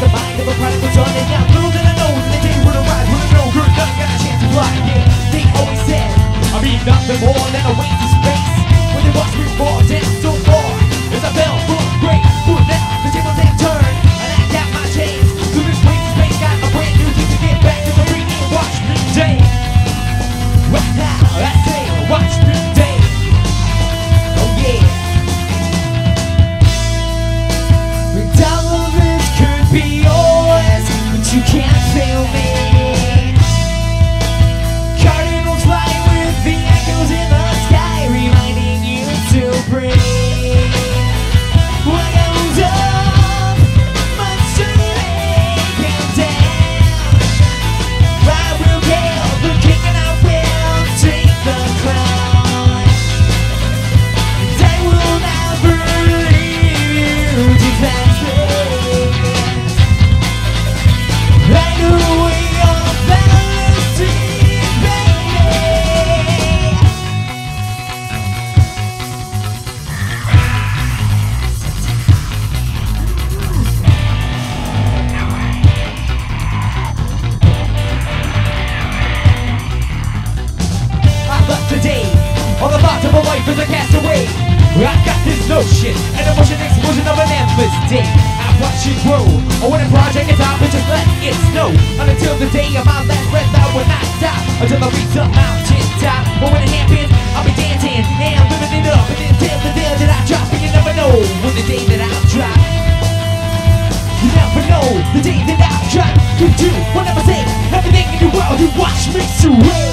the prodigal son. And now little did I know that day would arise I know? Good enough got a chance to fly Yeah, they always said I mean nothing more than a waste cause I cast away I got this notion. An emotional explosion of an endless day. I watch it grow. Oh, I want a project is up and just let it snow. And until the day of my last breath I will not stop. Until I reach the mountain top. But when it happens I'll be dancing and living it up. And until the day that I drop And you never know. When the day that I'll drop You never know. The day that I'll drop. You do Whatever never say. Everything in the world You watch me surrender